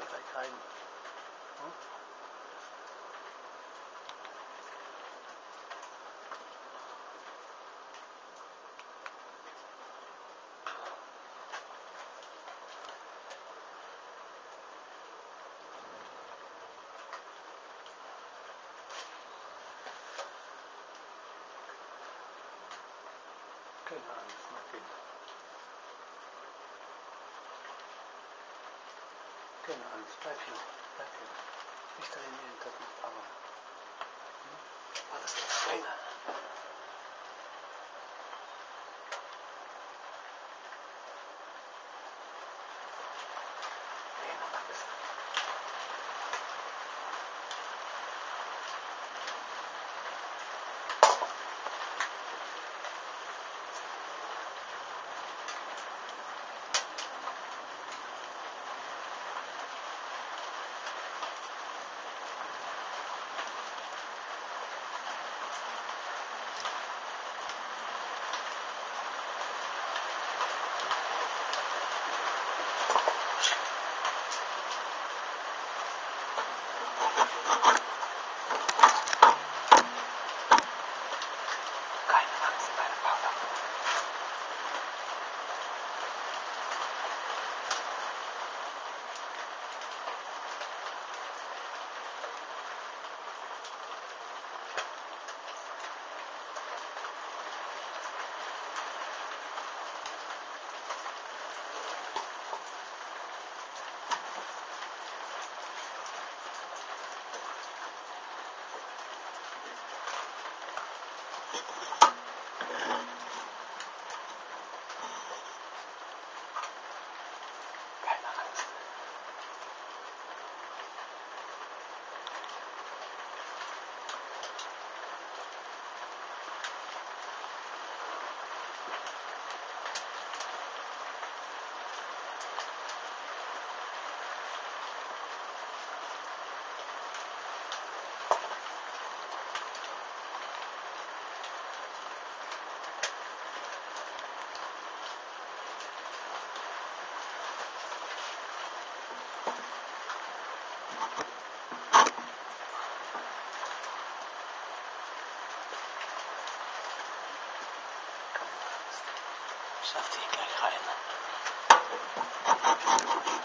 gleich rein. Hm? Keine Martin. Keine Angst, bleib hier, bleib hier. Nicht trainieren, das macht aber. Hm? Alles klar. Nee, なくていいから帰れな。